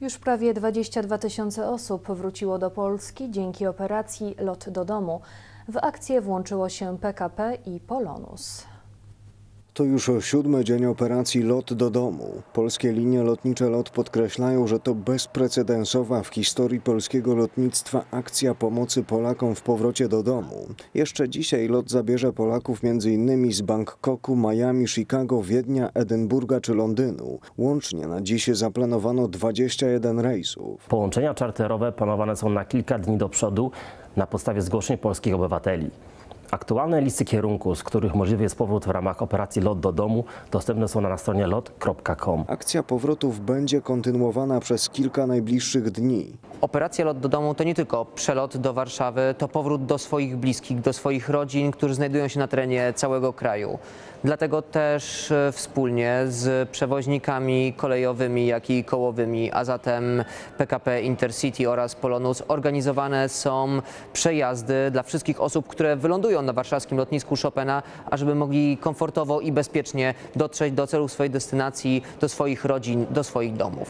Już prawie 22 tysiące osób wróciło do Polski dzięki operacji Lot do domu. W akcję włączyło się PKP i Polonus. To już siódmy dzień operacji Lot do domu. Polskie linie lotnicze LOT podkreślają, że to bezprecedensowa w historii polskiego lotnictwa akcja pomocy Polakom w powrocie do domu. Jeszcze dzisiaj LOT zabierze Polaków m.in. z Bangkoku, Miami, Chicago, Wiednia, Edynburga czy Londynu. Łącznie na dziś zaplanowano 21 rejsów. Połączenia czarterowe planowane są na kilka dni do przodu na podstawie zgłoszeń polskich obywateli. Aktualne listy kierunków, z których możliwy jest powrót w ramach operacji Lot do domu, dostępne są na stronie lot.com. Akcja powrotów będzie kontynuowana przez kilka najbliższych dni. Operacja Lot do domu to nie tylko przelot do Warszawy, to powrót do swoich bliskich, do swoich rodzin, którzy znajdują się na terenie całego kraju. Dlatego też e, wspólnie z przewoźnikami kolejowymi, jak i kołowymi, a zatem PKP Intercity oraz Polonus organizowane są przejazdy dla wszystkich osób, które wylądują na warszawskim lotnisku Chopina, ażeby mogli komfortowo i bezpiecznie dotrzeć do celu swojej destynacji, do swoich rodzin, do swoich domów.